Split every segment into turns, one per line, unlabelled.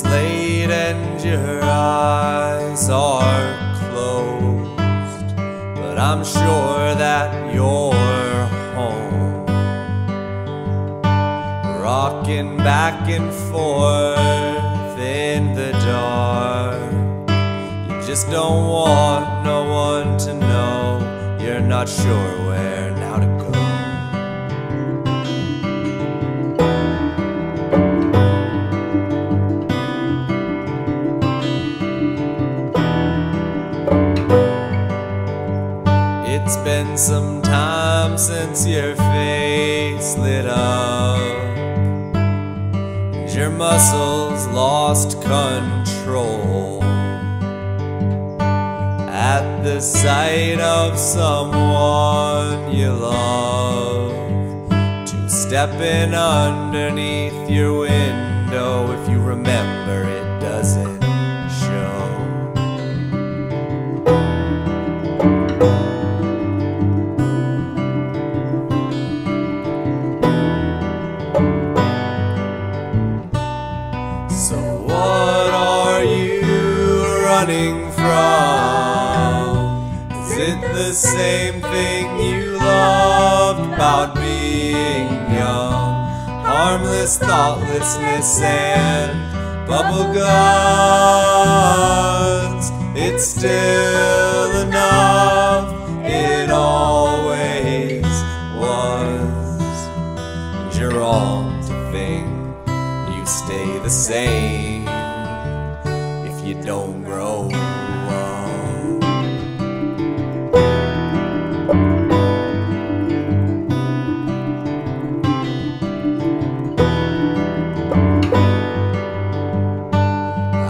It's late and your eyes are closed, but I'm sure that you're home. Rocking back and forth in the dark. You just don't want no one to know you're not sure where been some time since your face lit up. And your muscles lost control. At the sight of someone you love. To stepping underneath your window, if you remember, it So what are you running from? Is it the same thing you loved about being young? Harmless thoughtlessness and bubble guns. It's still enough. It always was. And you're wrong to think stay the same if you don't grow.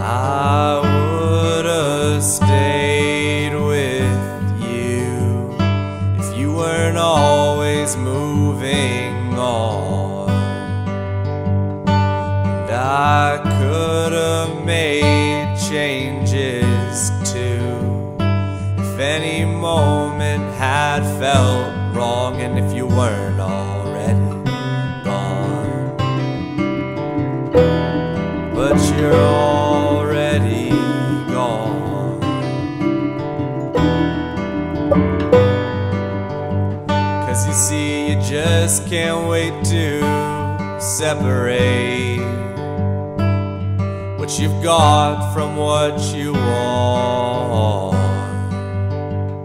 I would have stayed with you if you weren't always moving on. Changes too if any moment had felt wrong and if you weren't already gone. But you're already gone. Cause you see, you just can't wait to separate what you've got from what you want.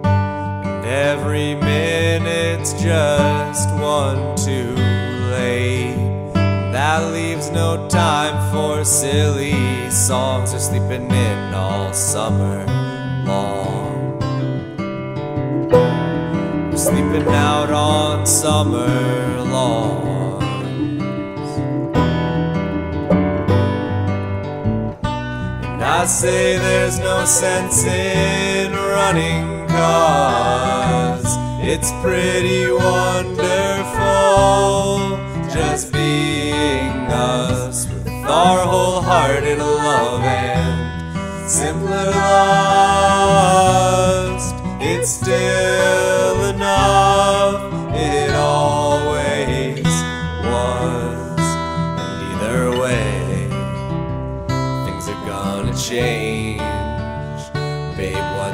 And every minute's just one too late. That leaves no time for silly songs or sleeping in all summer long. Sleeping out on summer lawns. I say there's no sense in running cause it's pretty wonderful just being us with our wholehearted love and simpler lust. It's still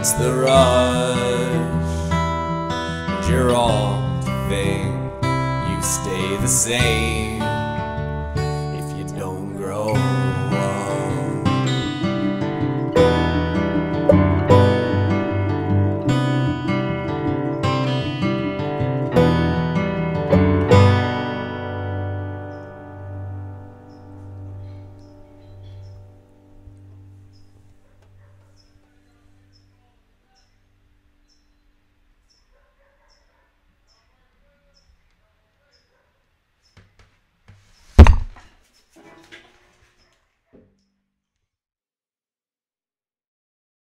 What's the rush? And you're wrong to think you stay the same.